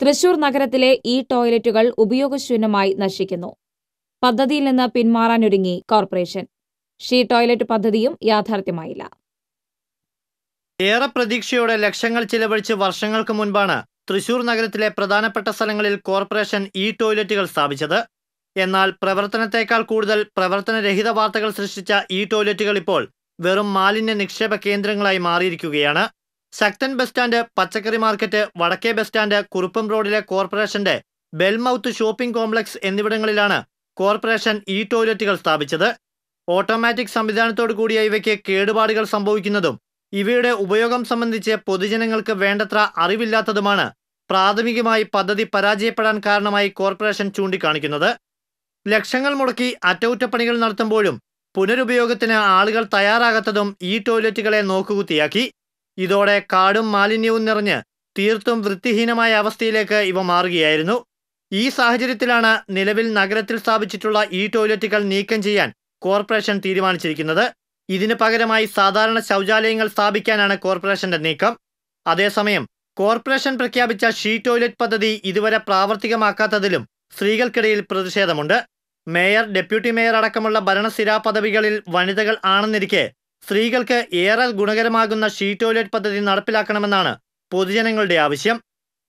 തൃശൂർ നഗരത്തിലെ ഈ ടോയ്ലറ്റുകൾ ഉപയോഗശൂന്യമായി നശിക്കുന്നു. പദ്ധതിയിൽ നിന്ന് പിന്മാറാനൊരുങ്ങി കോർപ്പറേഷൻ. ഷീ ടോയ്ലറ്റ് പദ്ധതിയും യാഥാർത്ഥ്യമായില്ല. ഏറെ പ്രതീക്ഷയോടെ ലക്ഷങ്ങൾ ചിലവഴിച്ച് വർഷങ്ങൾക്ക് മുൻപാണ് തൃശൂർ നഗരത്തിലെ പ്രധാനപ്പെട്ട സ്ഥലങ്ങളിൽ കോർപ്പറേഷൻ ഈ ടോയ്ലറ്റുകൾ സ്ഥാപിച്ചത്. എന്നാൽ പ്രവർത്തനത്തേക്കാൾ കൂടുതൽ പ്രവർത്തനരഹിത വാർത്തകൾ സൃഷ്ടിച്ച ഈ ടോയ്ലറ്റുകൾ ഇപ്പോൾ വെറും മാലിന്യ നിക്ഷേപ കേന്ദ്രങ്ങളായി മാറിയിരിക്കുകയാണ്. ശക്തൻ ബസ് സ്റ്റാൻഡ് പച്ചക്കറി മാർക്കറ്റ് വടക്കേ ബസ് സ്റ്റാൻഡ് കുറുപ്പം റോഡിലെ കോർപ്പറേഷന്റെ ബെൽമൌത്ത് ഷോപ്പിംഗ് കോംപ്ലക്സ് എന്നിവിടങ്ങളിലാണ് കോർപ്പറേഷൻ ഈ ടോയ്ലറ്റുകൾ സ്ഥാപിച്ചത്. ഓട്ടോമാറ്റിക് സംവിധാനത്തോടു കൂടിയ ഇവയ്ക്ക് കേടുപാടുകൾ സംഭവിക്കുന്നതും ഇവയുടെ ഉപയോഗം സംബന്ധിച്ച് പൊതുജനങ്ങൾക്ക് വേണ്ടത്ര അറിവില്ലാത്തതുമാണ് പ്രാഥമികമായി പദ്ധതി പരാജയപ്പെടാൻ കാരണമായി കോർപ്പറേഷൻ ചൂണ്ടിക്കാണിക്കുന്നത്. ലക്ഷങ്ങൾ മുടക്കി അറ്റകുറ്റപ്പണികൾ നടത്തുമ്പോഴും പുനരുപയോഗത്തിന് ആളുകൾ തയ്യാറാകാത്തതും ഈ ടോയ്ലറ്റുകളെ നോക്കുകുത്തിയാക്കി. ഇതോടെ കാടും മാലിന്യവും നിറഞ്ഞ് തീർത്തും വൃത്തിഹീനമായ അവസ്ഥയിലേക്ക് ഇവ മാറുകയായിരുന്നു. ഈ സാഹചര്യത്തിലാണ് നിലവിൽ നഗരത്തിൽ സ്ഥാപിച്ചിട്ടുള്ള ഈ ടോയ്ലറ്റുകൾ നീക്കം ചെയ്യാൻ കോർപ്പറേഷൻ തീരുമാനിച്ചിരിക്കുന്നത്. ഇതിന് പകരമായി സാധാരണ ശൗചാലയങ്ങൾ സ്ഥാപിക്കാനാണ് കോർപ്പറേഷന്റെ നീക്കം. അതേസമയം കോർപ്പറേഷൻ പ്രഖ്യാപിച്ച ഷീ ടോയ്ലറ്റ് പദ്ധതി ഇതുവരെ പ്രാവർത്തികമാക്കാത്തതിലും സ്ത്രീകൾക്കിടയിൽ പ്രതിഷേധമുണ്ട്. മേയർ ഡെപ്യൂട്ടി മേയർ അടക്കമുള്ള ഭരണസ്ഥിരാ പദവികളിൽ വനിതകൾ ആണെന്നിരിക്കെ സ്ത്രീകൾക്ക് ഏറെ ഗുണകരമാകുന്ന ഷീ ടോയ്ലറ്റ് പദ്ധതി നടപ്പിലാക്കണമെന്നാണ് പൊതുജനങ്ങളുടെ ആവശ്യം.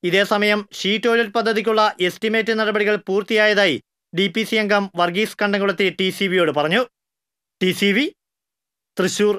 ഇതേസമയം ഷീ ടോയ്ലറ്റ് പദ്ധതിക്കുള്ള എസ്റ്റിമേറ്റ് നടപടികൾ പൂർത്തിയായതായി ഡി പി സി അംഗം വർഗീസ് കണ്ടംകുളത്തെ ടി സി വിയോട് പറഞ്ഞു. T C V Thrissur